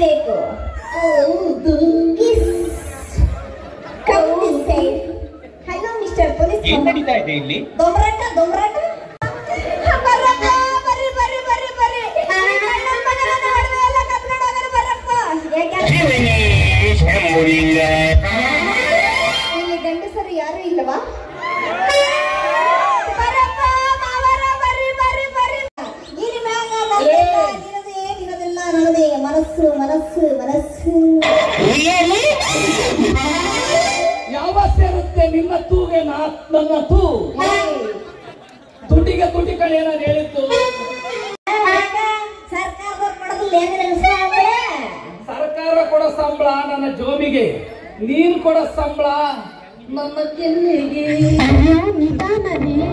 से को mister police गंड सर यारू ನಿನಗೆ ನೀರು ಕೊಡೋ ಸಂಬಳ ನನ್ನ ಕೆಲ್ಲಿಗೆ ನಿಧಾನವೇ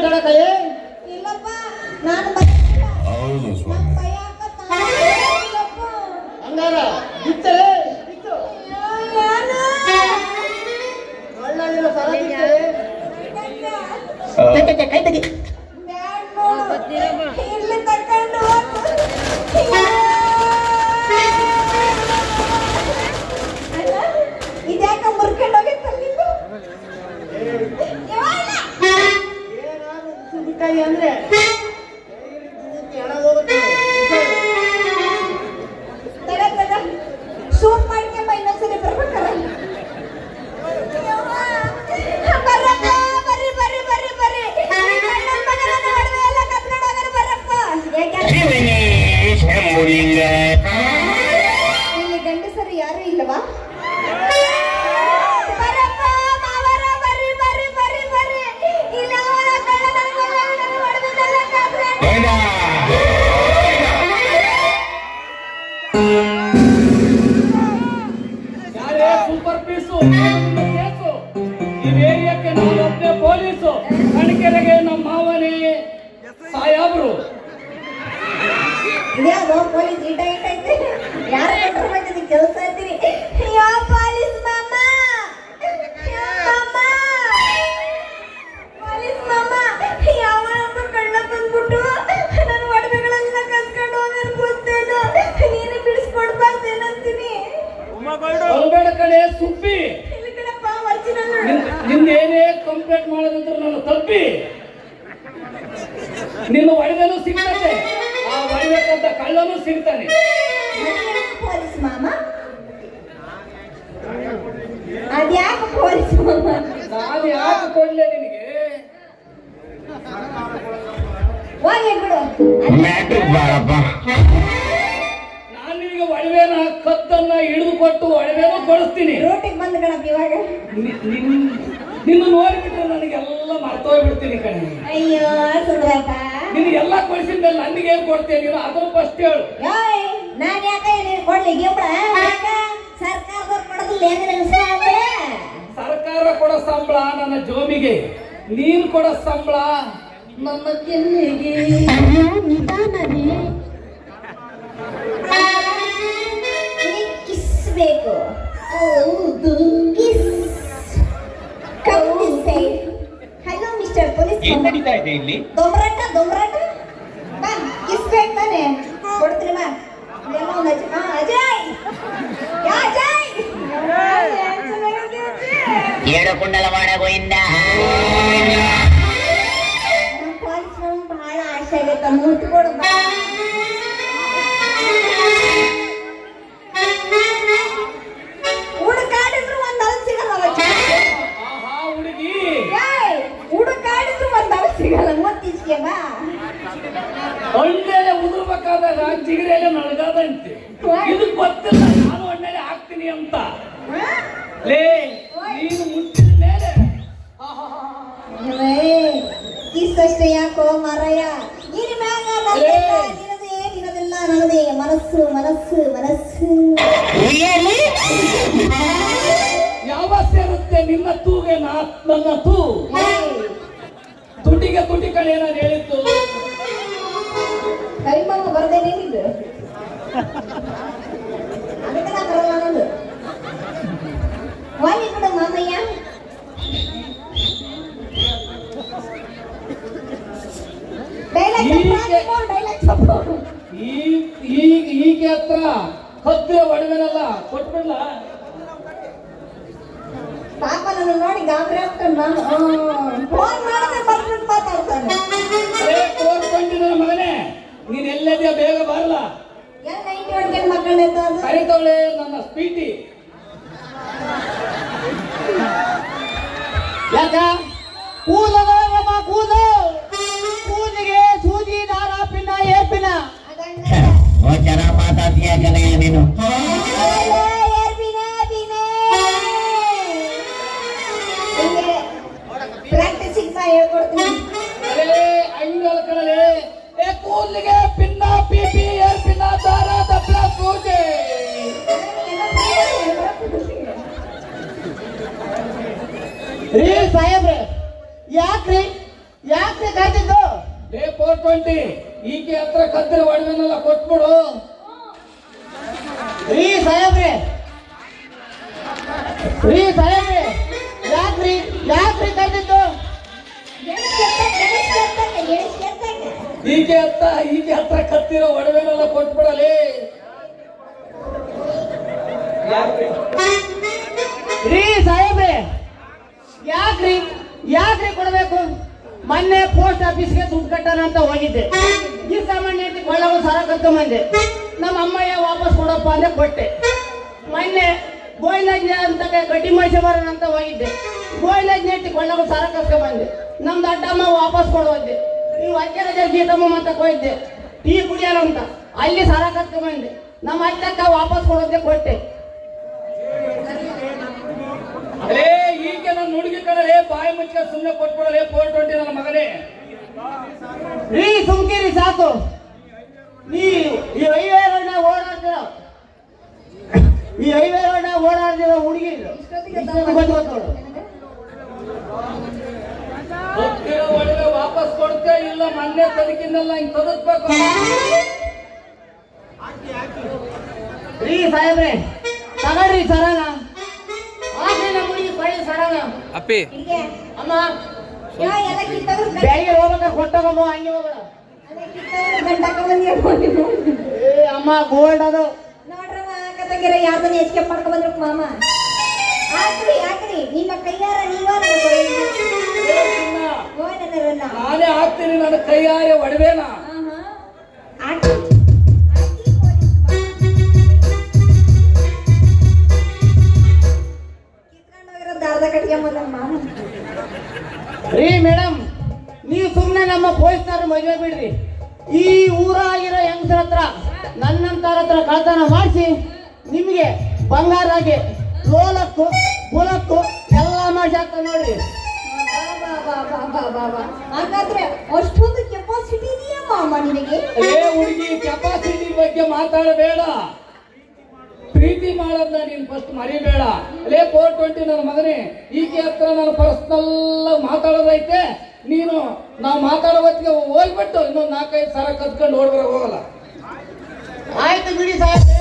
ಅಡ್ಡಾಡಕಲೆ ಇಲ್ಲಪ್ಪ ನಾನು ಹೌದು ಸ್ವಾಮಿ. ಹಂಗಾರ ಬಿತ್ತಲೆ ಕೈ ತೆಗಿ. Yeah. Mm -hmm. ಕಾನ್ಸಂಟ್ರೇಟ್ ಮಾಡದಿದ್ರೆ ನಾನು ತಪ್ಪಿ. ನಿನ್ನ ಒಡವೆನೂ ಸಿಗ್ತದೆ. ಆ ಒಡಬೇಕಂತ ಕಳ್ಳನು ಸಿಗ್ತಾನೆ. ಪೊಲೀಸ್ ಮಾಮ? ಅದ್ಯಾಕೆ ಮಾಮ? ನಾನು ಯಾಕೆ ಕೊಡ್ಲೆ ನಿನಗೆ? ಹೋಗಿ ಬಿಡು. ನಾನು ನಿನಗೆ ಒಡವೆನ ಕತ್ತನ್ನ ಹಿಡಿದು ಕೊಟ್ಟು ಒಡವೆನೂ ಕೊಡಿಸ್ತೀನಿ. ರೋಟಿಗೆ ಬಂದ್ಗಳಪ್ಪ ಇವಾಗ. ನಿನ್ನ ನೋಡಿಬಿಟ್ರೆ ನನಗೆ ಎಲ್ಲ ಮರ್ತೋಗ್ಬಿಡ್ತೀನಿ ಕಣೆ. ಅಯ್ಯೋ ಸುಂದರಪ್ಪ ನಿನಗೆ ಎಲ್ಲ ಕೊಡಿಸಿದ ಮೇಲೆ ನನಗೆ ಏನು ಕೊಡ್ತೀನಿ ನೀನು? ಅದು ಫಸ್ಟ್ ಹೇಳು. ನಾನು ಯಾಕೆ ನೀನು ಕೊಡ್ಲಿ ಗಿಂಬಳ ಸರ್ಕಾರದವ್ರು ಕೊಡೋದಿಲ್ಲ ಹೆಂಗ್ರೆ ಸರ್ಕಾರ ಕೊಡ ಸಂಬಳ ನನ್ನ ಜೋಮಿಗೆ ನೀನು ಕೊಡೋ ಸಂಬಳ ನನ್ನ ಕೆನ್ನಿಗೆ. ನಿಧಾನದಿ ಕಿಸ್ಬೇಕು. ಹೌದು. ಏನ್ ನಡೀತಾ ಇದೆ ಇಲ್ಲಿ? ದೊಂಬರಾಟ ದೊಂಬರಾಟ ಬಾ ಕಿಸ್ಬೇಕು ತಾನೆ? ಏನೋ ಒಂದು ಹಾ ಅಜಯ್! ಯಾ ಅಜಯ್! ಏಳು ಕುಂಡಲವಾಡ ಗೋವಿಂದ. ನಮ್ಮ ಪೊಲೀಸ್ ನಮ್ಗೆ ಬಹಳ ಆಸೆ ಆಗೈತೆ ಮುಟ್ಕೊಡು ಅಂತ. ಲೇ ನೀನು ಮುಟ್ಟಿದ ಮೇಲೆ. ಇಷ್ಟಷ್ಟೇ ಯಾಕೋ ಮರಯ? ನಿನ್ನ ಮ್ಯಾಗ ನನ್ನದೇ. ಮನಸ್ಸು ಮನಸ್ಸು ಮನಸ್ಸು. ಯಾವ ಸೇರುತ್ತೆ ನಿನ್ನ ತೂಗೆ ನನ್ನ ತೂ? ತುಟಿಗೆ ತುಟಿ ಕಡೆ ನಾನು ಹೇಳಿದ್ದು? ಕರಿಮಮ್ಮ ಬರ್ದೇನೇನಿದು ಅದಕ್ಕೆ ನಾ ಬರಲ್ಲ ಅನ್ನೋದು ಒಲಿ ಬಿಡು ಮಾಮಯ್ಯ ಡೈಲಾಗ್ ಹೀಗೆ- ಡೈಲಾಗ್ ತಪ್ಪು ಈ ಈಗ ಈಕೆ ಹತ್ರ ಹತ್ತಿರ ಒಡವೆನಲ್ಲ ಕೊಟ್ಬಿಡ್ಲ? ಪಾಪ ನನ್ನ ನೋಡಿ ಗಾಬರಿ ಆಗ್ತಾನೆ ನಾನು. ಫೋನ್ ಮಾಡಿದ್ರೆ ಬರ್ಬಿಟ್ಟು ಮಾತಾಡ್ತಾನೆ. ಮಗನೇ ನೀನ್ ಬೇಗ ಬರಲ್ಲ ಎಲ್ಲ ಹೊಡ್ಕೊಂಡು ಕರಿತವಳೆ ನನ್ನ ಸ್ಪೀಟಿ. ಯಾಕ? ಕೂದಲು ಕೂದಿಗೆ ಸೂಜಿ ದಾರ ಪಿನ್ನ ಏ ಪಿನ್ನ ಓ ಚೆನ್ನಾಗ್ ಮಾತಾಡ್ತೀಯ ಕಣಯ್ಯ ನೀನು. ಕೂದಲಿಗೆ ಪಿನ್ನ ಪಿಪಿ ಏರ್ ಪಿನ್ನ ದಾರ ದಪ್ಲ ಪೂಜೆ ರೀ ಸಾಹೇಬ್ರೆ ಯಾಕ್ರಿ? ಯಾಕ್ರಿ ಕರೆದಿದ್ದು ಡೇ ಫೋರ್ ಟ್ವೆಂಟಿ ಈಕೆ ಹತ್ರ ಕತ್ತಿರ ಒಡವೆನೆಲ್ಲ ಕೊಟ್ಬಿಡು. ರೀ ಸಾಹೇಬ್ರೆ ಯಾಕ್ರಿ ಯಾಕ್ರಿ ಕರೆದಿದ್ದು ಹೀಗೆ ಹತ್ರ ಹೀಗೆ ಹತ್ರ ಕತ್ತಿರೋ ಒಡವೆನೆಲ್ಲ ಕೊಟ್ಬಿಡಲಿ. ರೀ ಸಾಹೇಬ್ರೆ ಯಾಕ್ರಿ ಯಾಕ್ರಿ ಕೊಡಬೇಕು. ಮೊನ್ನೆ ಪೋಸ್ಟ್ ಆಫೀಸ್ಗೆ ದುಡ್ಡು ಕಟ್ಟಾನ ಅಂತ ಹೋಗಿದ್ದೆ. ಈ ಸಾಮಾನ್ಯ ಕೊಳ್ಳವ ಸಾಲ ಕರ್ಕೊಂಬಂದೆ ನಮ್ಮ ಅಮ್ಮಯ್ಯ ವಾಪಸ್ ಕೊಡಪ್ಪ ಅಂದ್ರೆ ಕೊಟ್ಟೆ. ಮೊನ್ನೆ ಗೋವಿಂದಜ್ಞ ಅಂತ ಗಟ್ಟಿ ಮೈಸೆ ಬರೋಣ ಅಂತ ಹೋಗಿದ್ದೆ. ಗೋವಿಂದಜ್ಞ ಐತಿ ಸಾರ ಕಸ್ಕೊ ಬಂದೆ. ನಮ್ದು ಅಡ್ಡಮ್ಮ ವಾಪಸ್ ಕೊಡೋದ್ದೆ. ನೀವು ಅಜ್ಜೆ ರಜೆ ಗೀತಮ್ಮ ಅಂತ ಹೋಗಿದ್ದೆ ಟೀ ಕುಡಿಯೋಣ ಅಂತ. ಅಲ್ಲಿ ಕಸ್ಕೊ ಬಂದೆ. ನಮ್ಮ ಅಜ್ಜಕ್ಕ ವಾಪಸ್ ಕೊಡೋದ್ದೆ ಕೊಟ್ಟೆ. ಈಗ ಈಕೆ ನನ್ನ ಹುಡುಗಿ ಕಣಲೆ ಬಾಯಿ ಮುಚ್ಚ ಸುಮ್ಮನೆ ಕೊಟ್ಬಿಡಲೇ ಫೋರ್ ಟ್ವೆಂಟಿ ನನ್ನ ಮಗನೇ. ರೀ ಸುಮ್ಕಿರಿ ಸಾಕು. ನೀ ಈ ಓಡಾಡ್ತೀರ ಈ ಹೈವೇ ರೋಡ್ನ ಓಡಾಡ್ತಿರೋ ಹುಡುಗಿ ಒಡವೆ ವಾಪಸ್ ಕೊಡ್ತೇ ಇಲ್ಲ ಮೊನ್ನೆ ತದಕಿಂದಲ್ಲ ಹಿಂಗ್ ತದಕ್ಬೇಕು ರೀ ಸಾಹೇಬ್ರೆ ತಗೊಳ್ರಿ ಸರನ ಹಾಕ್ರಿ ನಮ್ಮ ಹುಡುಗಿ ಅಪ್ಪಿ ಅಮ್ಮ ಬೆಳಿಗ್ಗೆ ಹೋಗ್ಬೇಕಾದ್ರೆ ಕೊಟ್ಟೋಗಮ್ಮ ಹಂಗೆ ಹೋಗೋಣ ಅಮ್ಮ ಗೋಲ್ಡ್ ಅದು ನೋಡ್ರವ್ವ, ತಂಗಿರ ಯಾವ್ದನ್ನ ಹೆಚ್ಚಿಗೆ ಮಾಡ್ಕೊಂಡ್ ಬಂದ್ರು ಮಾಮ? ಆಕ್ರಿ ಆಕ್ರಿ ನಿಮ್ಮ ಕೈಯಾರ ನೀವ ನಾನೇ ಹಾಕ್ತೀನಿ ನನ್ನ ಕೈಯಾರೆ ಒಡವೇನ. ಮಾಮ. ರೀ ಮೇಡಮ್ ನೀವು ಸುಮ್ಮನೆ ನಮ್ಮ ಪೊಲೀಸ್ನವ್ರ ಮದುವೆ ಬಿಡ್ರಿ. ಈ ಊರಾಗಿರೋ ಹೆಂಗಸರ ಹತ್ರ ನನ್ನಂತಾರ ಹತ್ರ ಕಳ್ತನ ಮಾಡಿಸಿ. ನಿಮಗೆ ಬಂಗಾರಾಗೆ ಲೋಲಕ್ಕು ಬುಲಕ್ಕು ಎಲ್ಲ ಮಾಡಿ ಹಾಕ್ತಾರೆ ನೋಡ್ರಿ. ಬಾ, ಬಾ, ಬಾ, ಬಾ, ಬಾ, ಬಾ. ಹಾಗಾದ್ರೆ ಅಷ್ಟೊಂದು ಕೆಪಾಸಿಟಿ ಇದೆಯಾ ಮಾಮ ನಿನಗೆ? ಏ ಹುಡುಗಿ ಕೆಪಾಸಿಟಿ ಬಗ್ಗೆ ಮಾತಾಡಬೇಡ. ಪ್ರೀತಿ ಮಾಡೋದನ್ನ ನೀನು ಫಸ್ಟ್ ಮರಿಬೇಡ. ಲೇ ಫೋರ್ ಟ್ವೆಂಟಿ ನನ್ನ ಮಗನೇ ಈಕೆ ಹತ್ರ ನಾನು ಪರ್ಸನಲ್ ಮಾತಾಡೋದೈತೆ. ನೀನು ನಾವು ಮಾತಾಡೋ ಹೊತ್ತಿಗೆ ಹೋಗ್ಬಿಟ್ಟು ಇನ್ನೊಂದು ನಾಲ್ಕೈದು ಸಾವಿರ ಕತ್ಕೊಂಡು ಹೋಗ್ಬರ ಹೋಗಲ್ಲ. ಆಯ್ತು ಬಿಡಿ ಸಾಹೇಬ್ರೆ.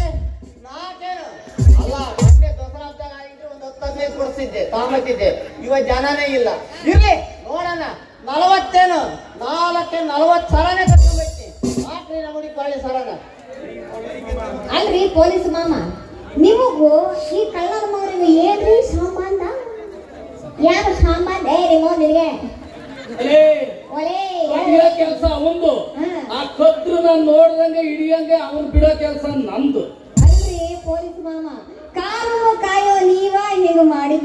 ಹಬ್ಬದಾಗ ಕೊಡಿಸಿದ್ದೆ ತಾಮತಿದ್ದೆ ಇವಾಗ ಜನನೇ ಇಲ್ಲ. ಇರ್ಲಿ ನೋಡೋಣ. ನಲವತ್ತೇನು? ನಾಲ್ಕೆ ನಲವತ್ತು ಸರನೇ ಕಟ್ಕೊಂಡ್ಬಿಟ್ಟಿ ಹಾಕ್ರಿ ನಮ್ಮಡಿ ಕೊಳ್ಳಿ ಸರನ. ಅಲ್ರಿ ಪೊಲೀಸ್ ಮಾಮ. ನಿಮಗೂ ಈ ಕಳ್ಳರ ಮಗನಿಗೆ ಏನ್ರಿ ಸಂಬಂಧ? ಯಾರು ಸಂಬಂಧ? ಏ ನಿಮ್ಮ ನಿನಗೆ? ಹಿಡಿಯೋ ಕೆಲಸ ಅವಂದು ಆ ಕದ್ರು ನಾನು ನೋಡ್ದಂಗೆ ಹಿಡಿಯಂಗೆ ಅವನ್ ಬಿಡೋ ಕೆಲಸ ನಂದು. ಅಲ್ರಿ ಪೊಲೀಸ್ ಮಾಮ.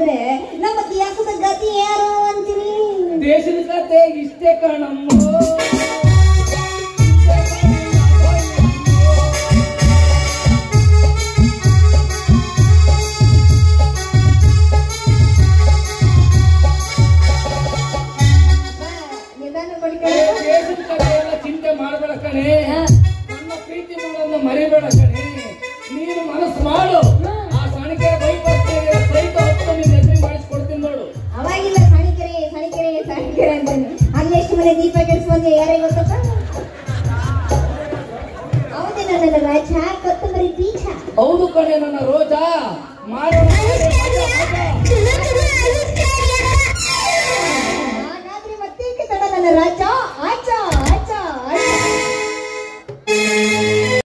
ಮಾಡಿದ್ರೆ ನಮ್ಮ ದೇಶದ ಗತಿ ಯಾರು ಅಂತೀರಿ? ದೇಶದ ಕತೆ ಇಷ್ಟೇ ಕಣಮ್ಮ. ಕಟ್ಟಿಗೆ ಅಂತಾನೆ ಅಲ್ಲಿ ಎಷ್ಟು ಮನೆ ದೀಪ ಕೆಲ್ಸವಂದ್ರೆ ಯಾರೇ ಗೊತ್ತಪ್ಪ? ಹೌದು ನನ್ನ ರಾಜ ಕೊತ್ತಂಬರಿ ಬೀಜ. ಹೌದು ಕಣೆ ನನ್ನ ರೋಜಾ. ಮಾಡೋಣ ನಾನಾದ್ರೆ ಮತ್ತೆ ತಡ ನನ್ನ ರಾಜ?